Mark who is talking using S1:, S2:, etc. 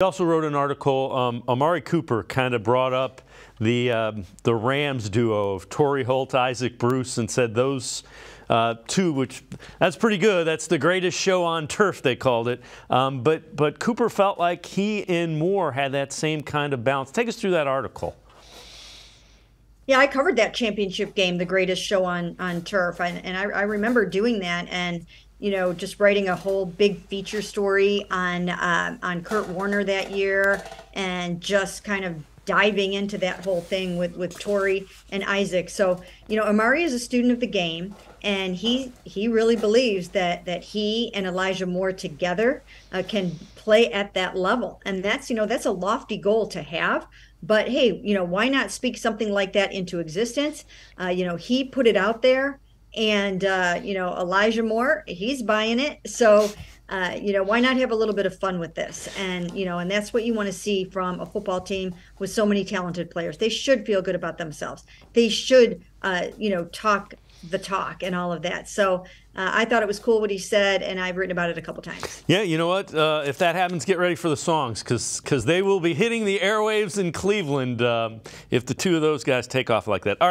S1: He also wrote an article. Um, Amari Cooper kind of brought up the um, the Rams duo of Torry Holt, Isaac Bruce, and said those uh, two, which that's pretty good. That's the greatest show on turf, they called it. Um, but but Cooper felt like he and Moore had that same kind of balance. Take us through that article.
S2: Yeah, I covered that championship game, the greatest show on on turf, and, and I, I remember doing that. And you know, just writing a whole big feature story on uh, on Kurt Warner that year, and just kind of diving into that whole thing with with Torry and Isaac. So you know, Amari is a student of the game, and he he really believes that that he and Elijah Moore together uh, can play at that level, and that's you know that's a lofty goal to have. But hey, you know, why not speak something like that into existence? Uh, you know, he put it out there and uh, you know Elijah Moore, he's buying it. So uh, you know why not have a little bit of fun with this? And you know, and that's what you want to see from a football team with so many talented players. They should feel good about themselves. They should uh, you know talk the talk and all of that. So uh, I thought it was cool what he said, and I've written about it a couple times.
S1: Yeah, you know what? Uh, if that happens, get ready for the songs because they will be hitting the airwaves in Cleveland uh, if the two of those guys take off like that. All right.